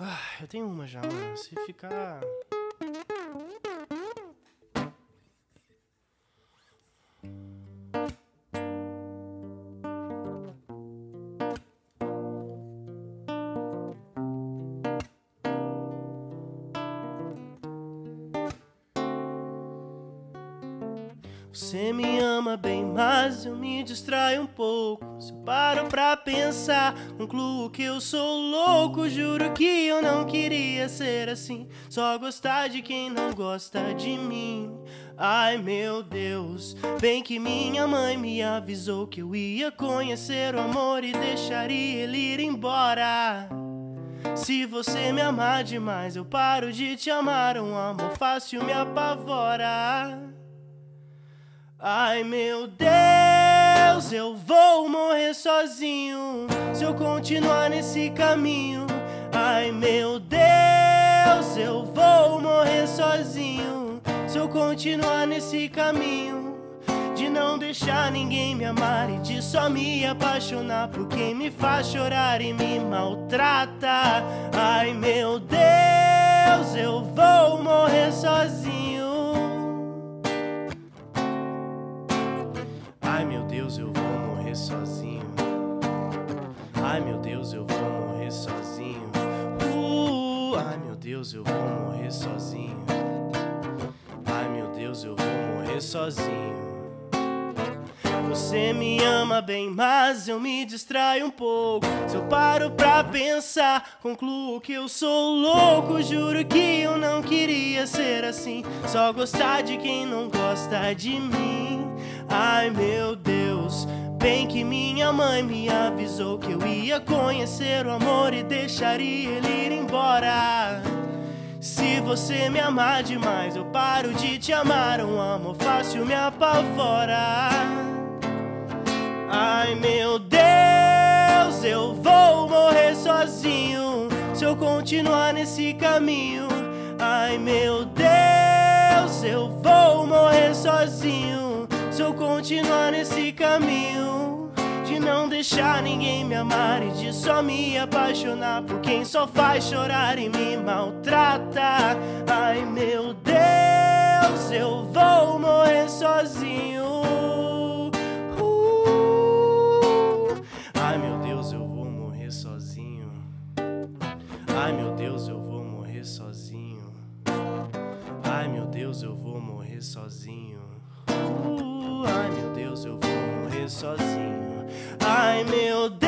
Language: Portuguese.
Ah, eu tenho uma já, mano. Se ficar. Você me ama bem, mas eu me distraio um pouco. Se eu paro pra pensar, concluo que eu sou louco. Juro que eu não queria ser assim. Só gostar de quem não gosta de mim. Ai meu Deus, bem que minha mãe me avisou que eu ia conhecer o amor e deixaria ele ir embora. Se você me amar demais, eu paro de te amar. Um amor fácil me apavora. Ai meu Deus, eu vou morrer sozinho se eu continuar nesse caminho. Ai meu Deus, eu vou morrer sozinho se eu continuar nesse caminho. De não deixar ninguém me amar e de só me apaixonar por quem me faz chorar e me maltrata. Ai meu Deus, eu vou morrer sozinho. Deus, eu vou morrer sozinho. Ai meu Deus, eu vou morrer sozinho. Uh, ai meu Deus, eu vou morrer sozinho. Ai meu Deus, eu vou morrer sozinho. Você me ama bem, mas eu me distraio um pouco. Se eu paro pra pensar, concluo que eu sou louco. Juro que eu não queria ser assim. Só gostar de quem não gosta de mim. Bem que minha mãe me avisou que eu ia conhecer o amor e deixaria ele ir embora. Se você me amar demais, eu paro de te amar. Um amor fácil me apavora. Ai meu Deus, eu vou morrer sozinho se eu continuar nesse caminho. Ai meu Deus, eu continuar nesse caminho. De não deixar ninguém me amar e de só me apaixonar por quem só faz chorar e me maltrata. Ai meu Deus, eu vou morrer sozinho. Uh. Ai meu Deus, eu vou morrer sozinho. Ai meu Deus, eu vou morrer sozinho. Ai meu Deus, eu vou morrer sozinho. Ai meu Deus, eu vou morrer sozinho. Ai meu Deus.